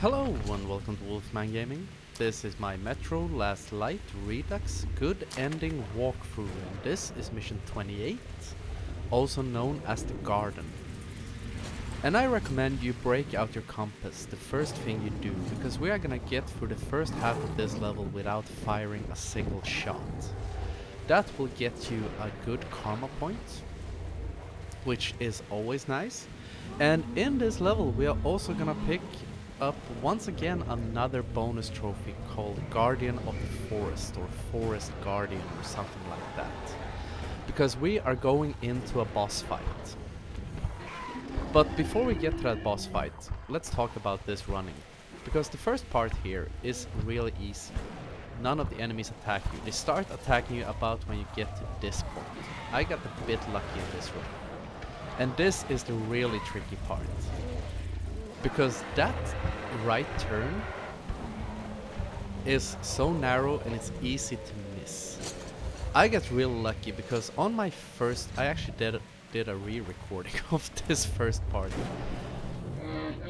Hello and welcome to Wolfman Gaming. This is my Metro Last Light Redux Good Ending walkthrough and this is mission 28, also known as the Garden. And I recommend you break out your compass the first thing you do because we are gonna get through the first half of this level without firing a single shot. That will get you a good karma point, which is always nice. And in this level we are also gonna pick up once again another bonus trophy called Guardian of the Forest or Forest Guardian or something like that. Because we are going into a boss fight. But before we get to that boss fight, let's talk about this running. Because the first part here is really easy. None of the enemies attack you. They start attacking you about when you get to this point. I got a bit lucky in this run. And this is the really tricky part because that right turn is so narrow and it's easy to miss. I got real lucky because on my first, I actually did did a re-recording of this first part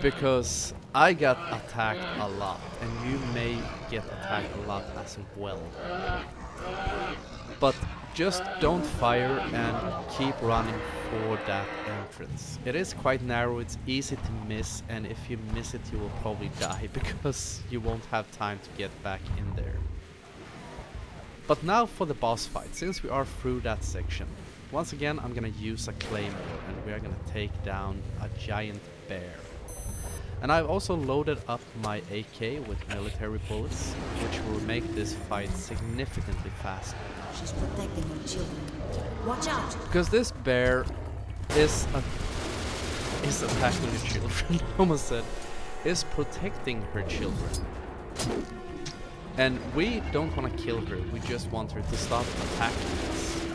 because I got attacked a lot and you may get attacked a lot as well. But just don't fire and keep running for that entrance. It is quite narrow, it's easy to miss and if you miss it you will probably die because you won't have time to get back in there. But now for the boss fight, since we are through that section. Once again I'm gonna use a claymore and we are gonna take down a giant bear. And I've also loaded up my AK with military bullets, which will make this fight significantly faster. She's protecting her children. Watch out! Because this bear is a, is attacking her children, almost said, is protecting her children. And we don't want to kill her, we just want her to stop attacking us.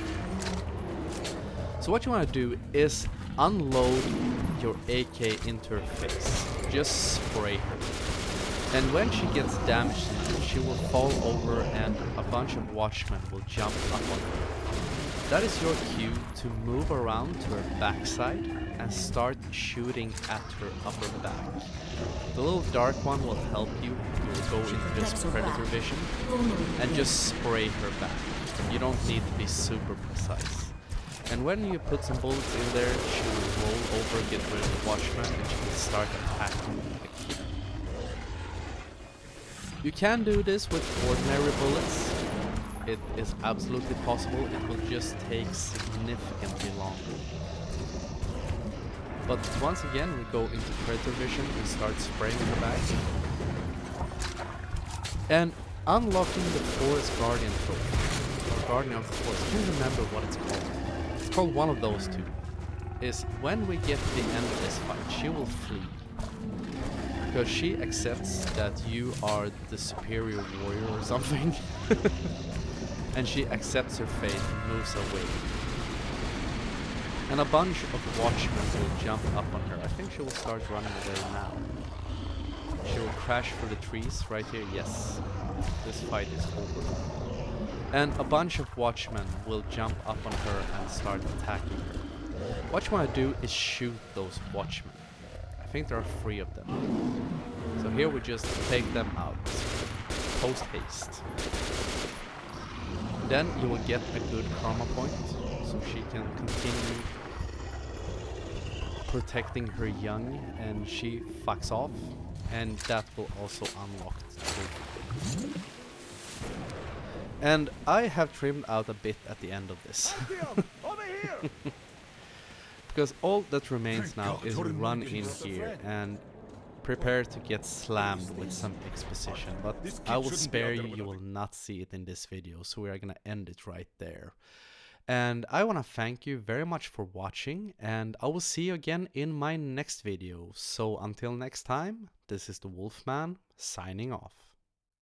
So what you want to do is unload your AK interface. Just spray her. And when she gets damaged, she will fall over and a bunch of watchmen will jump up on her. That is your cue to move around to her backside and start shooting at her upper back. The little dark one will help you. You will go into this predator vision and just spray her back. You don't need to be super precise. And when you put some bullets in there, she will roll over, get rid of the watchman, and she will start attacking again. You can do this with ordinary bullets. It is absolutely possible, it will just take significantly longer. But once again, we go into Predator Vision, we start spraying in the back. And unlocking the Forest Guardian trophy, or Guardian of the Forest, I can't remember what it's called called one of those two, is when we get to the end of this fight, she will flee. Because she accepts that you are the superior warrior or something. and she accepts her fate and moves away. And a bunch of watchmen will jump up on her. I think she will start running away now. She will crash through the trees right here. Yes, this fight is over. And a bunch of watchmen will jump up on her and start attacking her. What you want to do is shoot those watchmen. I think there are three of them. So here we just take them out. Post haste. Then you will get a good karma point, so she can continue protecting her young and she fucks off. And that will also unlock the and I have trimmed out a bit at the end of this. because all that remains Thank now God, is run in here and prepare to get slammed with some exposition. But I will spare you, you will not see it in this video, so we are gonna end it right there. And I want to thank you very much for watching, and I will see you again in my next video. So until next time, this is the Wolfman, signing off.